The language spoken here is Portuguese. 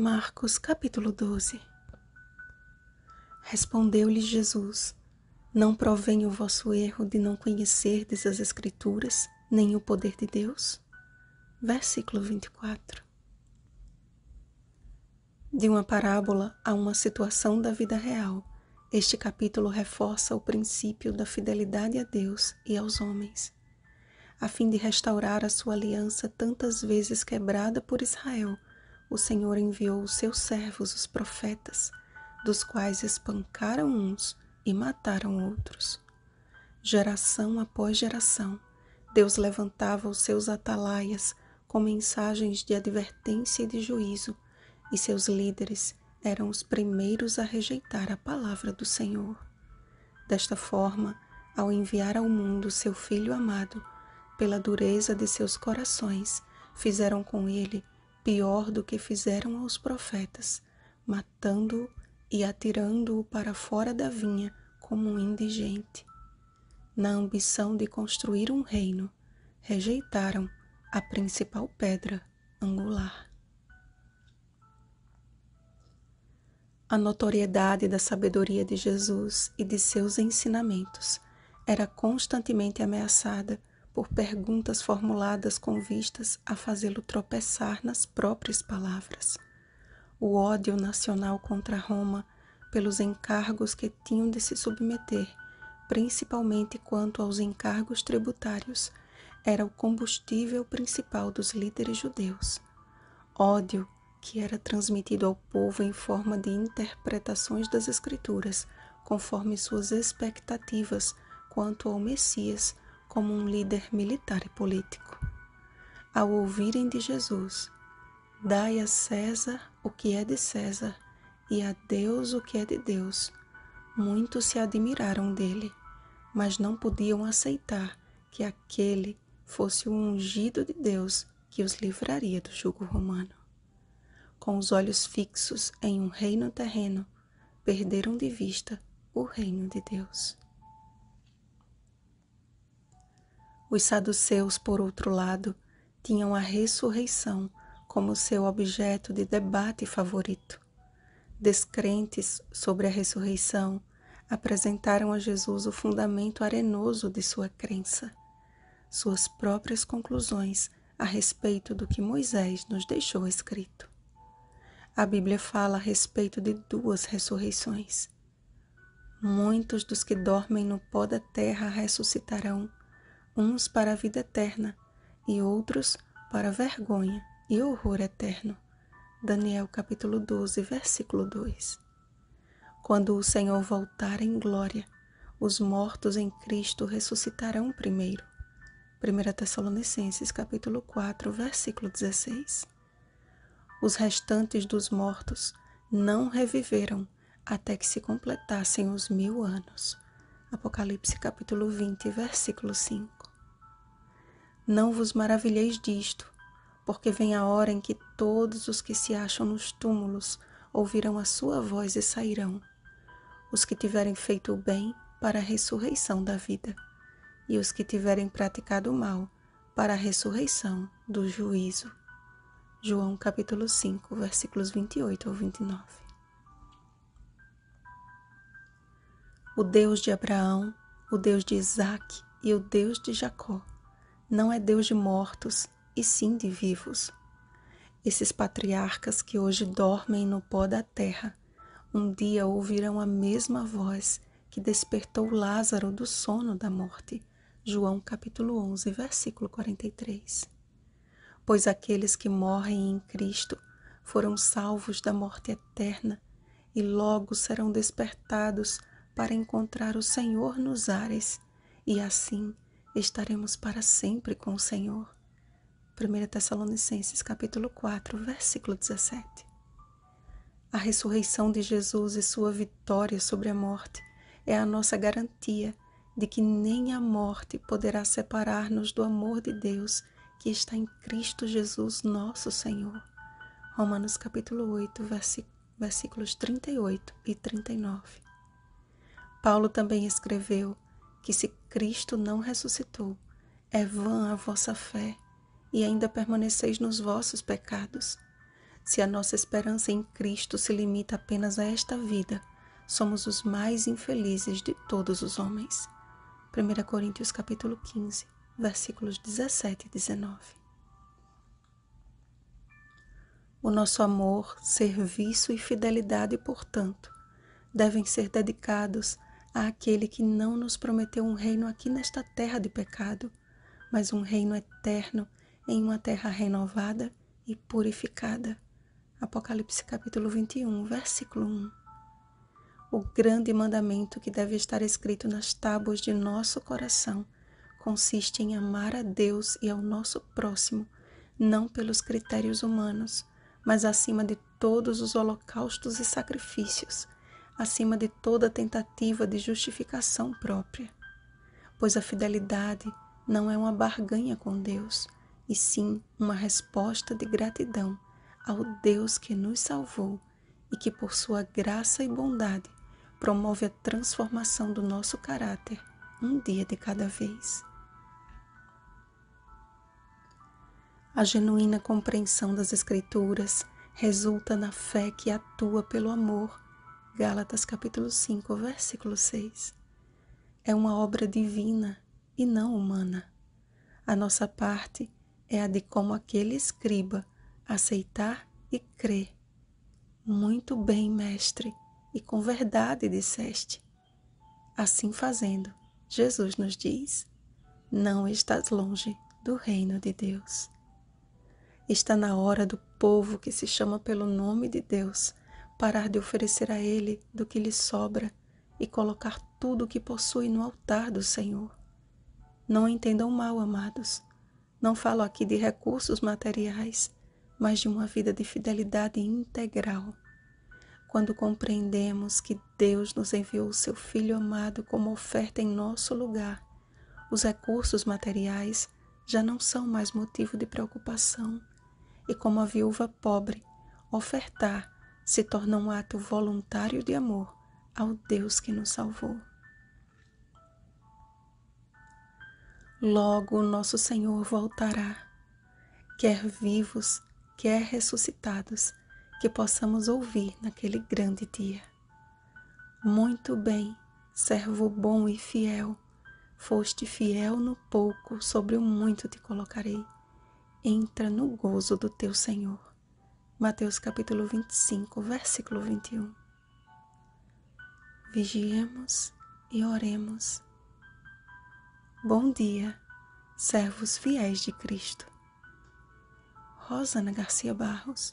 Marcos capítulo 12 Respondeu-lhe Jesus: Não provém o vosso erro de não conhecerdes as Escrituras, nem o poder de Deus? Versículo 24 De uma parábola a uma situação da vida real, este capítulo reforça o princípio da fidelidade a Deus e aos homens. A fim de restaurar a sua aliança tantas vezes quebrada por Israel, o Senhor enviou os seus servos, os profetas, dos quais espancaram uns e mataram outros. Geração após geração, Deus levantava os seus atalaias com mensagens de advertência e de juízo, e seus líderes eram os primeiros a rejeitar a palavra do Senhor. Desta forma, ao enviar ao mundo seu Filho amado, pela dureza de seus corações, fizeram com ele pior do que fizeram aos profetas, matando-o e atirando-o para fora da vinha como um indigente. Na ambição de construir um reino, rejeitaram a principal pedra angular. A notoriedade da sabedoria de Jesus e de seus ensinamentos era constantemente ameaçada por perguntas formuladas com vistas a fazê-lo tropeçar nas próprias palavras. O ódio nacional contra Roma pelos encargos que tinham de se submeter, principalmente quanto aos encargos tributários, era o combustível principal dos líderes judeus. Ódio que era transmitido ao povo em forma de interpretações das Escrituras, conforme suas expectativas quanto ao Messias como um líder militar e político. Ao ouvirem de Jesus, dai a César o que é de César e a Deus o que é de Deus, muitos se admiraram dele, mas não podiam aceitar que aquele fosse o ungido de Deus que os livraria do jugo romano. Com os olhos fixos em um reino terreno, perderam de vista o reino de Deus. Os saduceus, por outro lado, tinham a ressurreição como seu objeto de debate favorito. Descrentes sobre a ressurreição, apresentaram a Jesus o fundamento arenoso de sua crença, suas próprias conclusões a respeito do que Moisés nos deixou escrito. A Bíblia fala a respeito de duas ressurreições. Muitos dos que dormem no pó da terra ressuscitarão uns para a vida eterna e outros para vergonha e horror eterno. Daniel capítulo 12, versículo 2. Quando o Senhor voltar em glória, os mortos em Cristo ressuscitarão primeiro. 1 Tessalonicenses capítulo 4, versículo 16. Os restantes dos mortos não reviveram até que se completassem os mil anos. Apocalipse capítulo 20, versículo 5. Não vos maravilheis disto, porque vem a hora em que todos os que se acham nos túmulos ouvirão a sua voz e sairão, os que tiverem feito o bem para a ressurreição da vida, e os que tiverem praticado o mal para a ressurreição do juízo. João capítulo 5, versículos 28 ao 29. O Deus de Abraão, o Deus de Isaque e o Deus de Jacó não é Deus de mortos, e sim de vivos. Esses patriarcas que hoje dormem no pó da terra, um dia ouvirão a mesma voz que despertou Lázaro do sono da morte. João capítulo 11, versículo 43. Pois aqueles que morrem em Cristo foram salvos da morte eterna e logo serão despertados para encontrar o Senhor nos ares e assim estaremos para sempre com o Senhor. 1 Tessalonicenses capítulo 4, versículo 17. A ressurreição de Jesus e sua vitória sobre a morte é a nossa garantia de que nem a morte poderá separar-nos do amor de Deus que está em Cristo Jesus, nosso Senhor. Romanos capítulo 8, versículos 38 e 39. Paulo também escreveu que se Cristo não ressuscitou, é vã a vossa fé e ainda permaneceis nos vossos pecados. Se a nossa esperança em Cristo se limita apenas a esta vida, somos os mais infelizes de todos os homens. 1 Coríntios capítulo 15, versículos 17 e 19. O nosso amor, serviço e fidelidade, portanto, devem ser dedicados àquele que não nos prometeu um reino aqui nesta terra de pecado, mas um reino eterno em uma terra renovada e purificada. Apocalipse capítulo 21, versículo 1. O grande mandamento que deve estar escrito nas tábuas de nosso coração consiste em amar a Deus e ao nosso próximo, não pelos critérios humanos, mas acima de todos os holocaustos e sacrifícios, acima de toda tentativa de justificação própria. Pois a fidelidade não é uma barganha com Deus, e sim uma resposta de gratidão ao Deus que nos salvou e que, por sua graça e bondade, promove a transformação do nosso caráter um dia de cada vez. A genuína compreensão das Escrituras resulta na fé que atua pelo amor. Gálatas capítulo 5, versículo 6. É uma obra divina e não humana. A nossa parte é a de como aquele escriba aceitar e crer. Muito bem, mestre, e com verdade disseste. Assim fazendo, Jesus nos diz: Não estás longe do reino de Deus. Está na hora do povo que se chama pelo nome de Deus parar de oferecer a Ele do que lhe sobra e colocar tudo o que possui no altar do Senhor. Não entendam mal, amados. Não falo aqui de recursos materiais, mas de uma vida de fidelidade integral. Quando compreendemos que Deus nos enviou o seu Filho amado como oferta em nosso lugar, os recursos materiais já não são mais motivo de preocupação, e como a viúva pobre, ofertar se torna um ato voluntário de amor ao Deus que nos salvou. Logo nosso Senhor voltará, quer vivos, quer ressuscitados, que possamos ouvir naquele grande dia. Muito bem, servo bom e fiel, foste fiel no pouco, sobre o muito te colocarei. Entra no gozo do teu Senhor. Mateus capítulo 25, versículo 21. Vigiemos e oremos. Bom dia, servos fiéis de Cristo. Rosana Garcia Barros